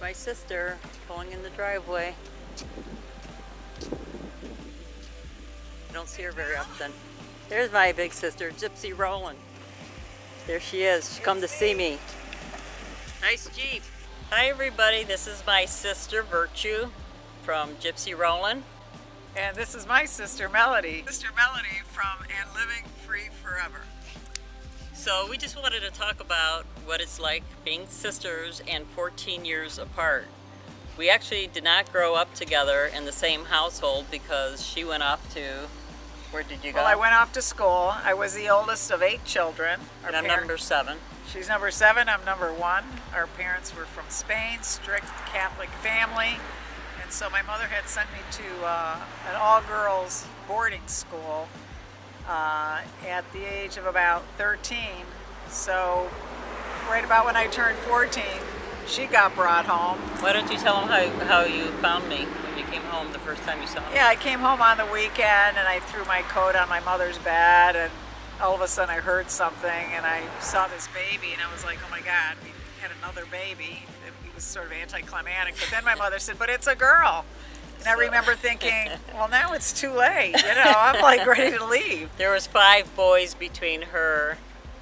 my sister pulling in the driveway. I don't see her very often. There's my big sister, Gypsy Rollin. There she is. She's come to see me. Nice Jeep. Hi everybody, this is my sister Virtue from Gypsy Rollin. And this is my sister Melody. Sister Melody from And Living Free Forever. So we just wanted to talk about what it's like being sisters and 14 years apart. We actually did not grow up together in the same household because she went off to, where did you go? Well, I went off to school. I was the oldest of eight children. Our and I'm number seven. She's number seven, I'm number one. Our parents were from Spain, strict Catholic family. And so my mother had sent me to uh, an all-girls boarding school uh, at the age of about 13. So right about when I turned 14, she got brought home. Why don't you tell them how, how you found me when you came home the first time you saw me? Yeah, I came home on the weekend and I threw my coat on my mother's bed and all of a sudden I heard something and I saw this baby and I was like, oh my God, we had another baby. It was sort of anticlimactic. But then my mother said, but it's a girl. And I remember thinking, well, now it's too late. You know, I'm like ready to leave. There was five boys between her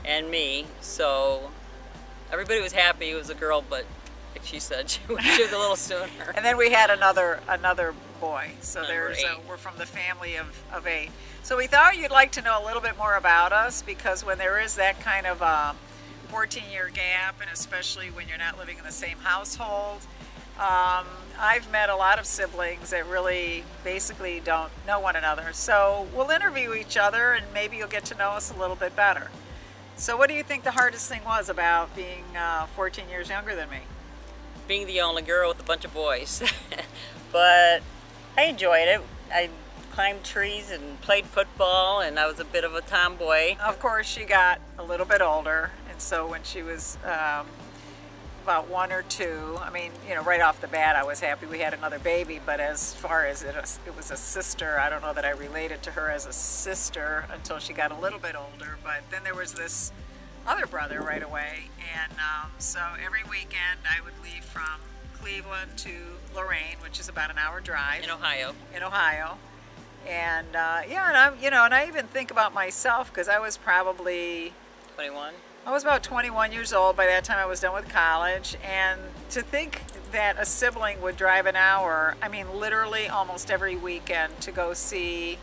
and me, so everybody was happy it was a girl, but like she said, she was a little sooner. and then we had another another boy. So Number there's a, we're from the family of, of eight. So we thought you'd like to know a little bit more about us because when there is that kind of a 14 year gap, and especially when you're not living in the same household, um, I've met a lot of siblings that really basically don't know one another. So we'll interview each other and maybe you'll get to know us a little bit better. So what do you think the hardest thing was about being uh, 14 years younger than me? Being the only girl with a bunch of boys. but I enjoyed it. I climbed trees and played football and I was a bit of a tomboy. Of course she got a little bit older and so when she was um, about one or two. I mean, you know, right off the bat, I was happy we had another baby, but as far as it, it was a sister, I don't know that I related to her as a sister until she got a little bit older. But then there was this other brother right away, and um, so every weekend I would leave from Cleveland to Lorain, which is about an hour drive. In Ohio. In Ohio. And uh, yeah, and I'm, you know, and I even think about myself because I was probably 21. I was about 21 years old by that time I was done with college and to think that a sibling would drive an hour, I mean literally almost every weekend to go see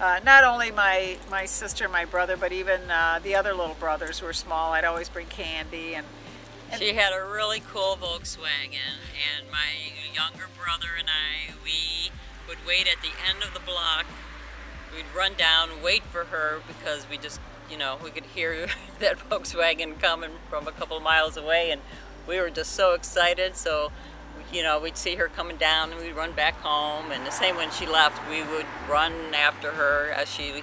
uh, not only my, my sister, my brother, but even uh, the other little brothers who were small. I'd always bring candy and, and she had a really cool Volkswagen and my younger brother and I, we would wait at the end of the block. We'd run down, wait for her because we just you know, we could hear that Volkswagen coming from a couple of miles away and we were just so excited. So, you know, we'd see her coming down and we'd run back home. And the same when she left, we would run after her as she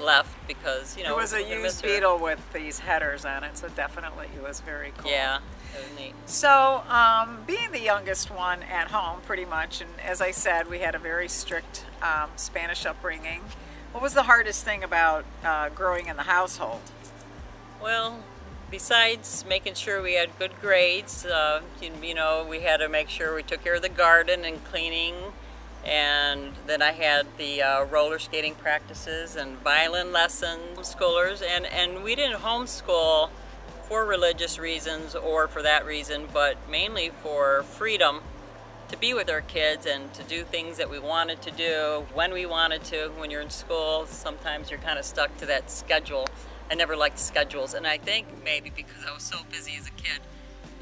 left because, you know, it was a used Beetle with these headers on it. So definitely it was very cool. Yeah. It was neat. So, um, being the youngest one at home, pretty much, and as I said, we had a very strict um, Spanish upbringing. What was the hardest thing about uh, growing in the household? Well, besides making sure we had good grades, uh, you, you, know, we had to make sure we took care of the garden and cleaning. And then I had the uh, roller skating practices and violin lessons, schoolers, and, and we didn't homeschool for religious reasons or for that reason, but mainly for freedom to be with our kids and to do things that we wanted to do when we wanted to. When you're in school, sometimes you're kind of stuck to that schedule. I never liked schedules, and I think maybe because I was so busy as a kid,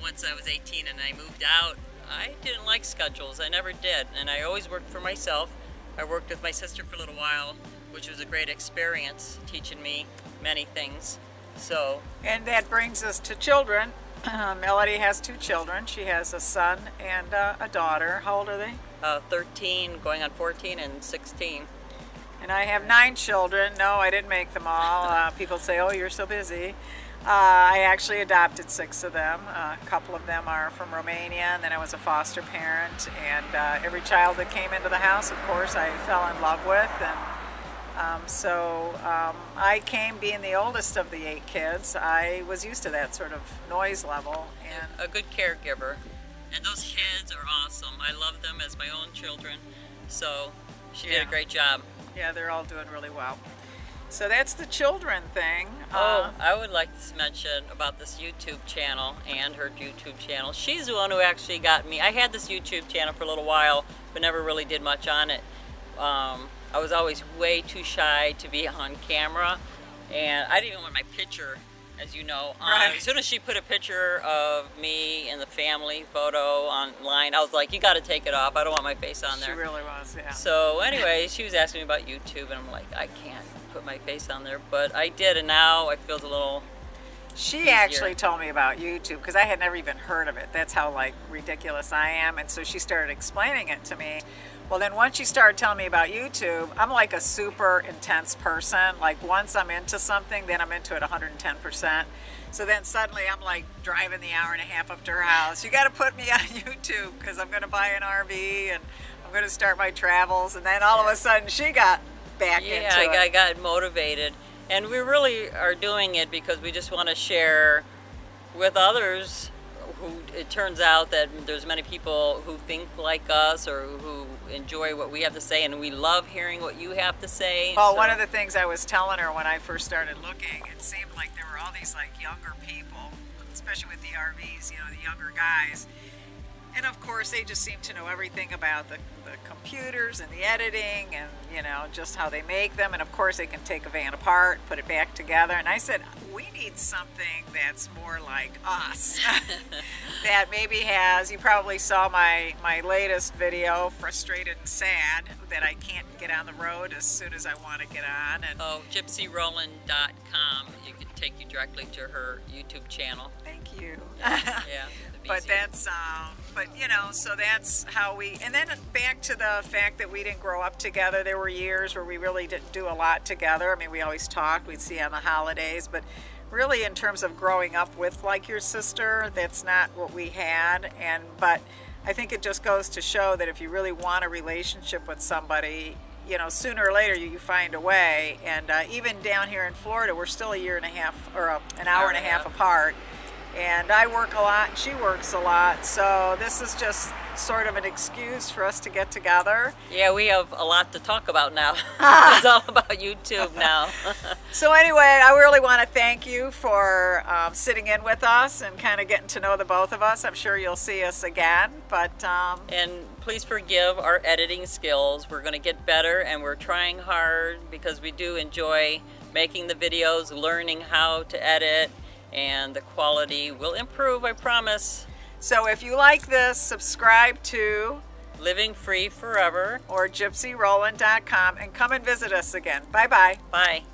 once I was 18 and I moved out, I didn't like schedules. I never did, and I always worked for myself. I worked with my sister for a little while, which was a great experience, teaching me many things. So, and that brings us to children. Uh, Melody has two children. She has a son and uh, a daughter. How old are they? Uh, 13, going on 14, and 16. And I have nine children. No, I didn't make them all. Uh, people say, oh, you're so busy. Uh, I actually adopted six of them. Uh, a couple of them are from Romania, and then I was a foster parent. And every child that came into the house, of course, I fell in love with. And um, so um, I came being the oldest of the eight kids. I was used to that sort of noise level. and A good caregiver. And those kids are awesome. I love them as my own children. So she Yeah. did a great job. Yeah, they're all doing really well. So that's the children thing. Oh, Uh, I would like to mention about this YouTube channel and her YouTube channel. She's the one who actually got me. I had this YouTube channel for a little while, but never really did much on it. Um, I was always way too shy to be on camera, and I didn't even want my picture, as you know. on. Right. As soon as she put a picture of me and the family photo online, I was like, "You got to take it off. I don't want my face on there. she there." really was, yeah. So anyway, she was asking me about YouTube, and I'm like, I can't put my face on there, but I did, and now I feel a little. She actually told me about YouTube because I had never even heard of it. That's how like ridiculous I am. And so she started explaining it to me. Well, then once you started telling me about YouTube, I'm like a super intense person. Like once I'm into something, then I'm into it 110%. So then suddenly I'm like driving the hour and a half up to her house. You got to put me on YouTube because I'm going to buy an RV and I'm going to start my travels. And then all of a sudden she got back Yeah, into I, it. I got motivated, and we really are doing it because we just want to share with others. Who it turns out that there's many people who think like us or who enjoy what we have to say, and we love hearing what you have to say. Well, so- one of the things I was telling her when I first started looking, it seemed like there were all these like younger people, especially with the RVs, you know, the younger guys. And of course, they just seem to know everything about the, the computers and the editing and, you know, just how they make them. And of course, they can take a van apart, put it back together. And I said, we need something that's more like us. that maybe has, you probably saw my, my latest video, Frustrated and Sad, that I can't get on the road as soon as I want to get on. And Oh, gypsyrollin.com. You can take you directly to her YouTube channel. thank you. Yeah. it'd but easier. that's um, but you know so that's how we and then back to the fact that we didn't grow up together there were years where we really didn't do a lot together i mean we always talked we'd see on the holidays but really in terms of growing up with like your sister that's not what we had and but i think it just goes to show that if you really want a relationship with somebody you know sooner or later you, you find a way. And uh, even down here in florida we're still a year and a half or a, an hour and a half. apart and I work a lot and she works a lot so this is just sort of an excuse for us to get together Yeah, we have a lot to talk about now. it's all about YouTube now. so anyway I really want to thank you for um, sitting in with us and kind of getting to know the both of us I'm sure you'll see us again but um, and please forgive our editing skills. We're going to get better and we're trying hard because we do enjoy making the videos, learning how to edit, and the quality will improve, I promise. so if you like this subscribe to Living free forever. or gypsyrollin.com and come and visit us again bye bye Bye.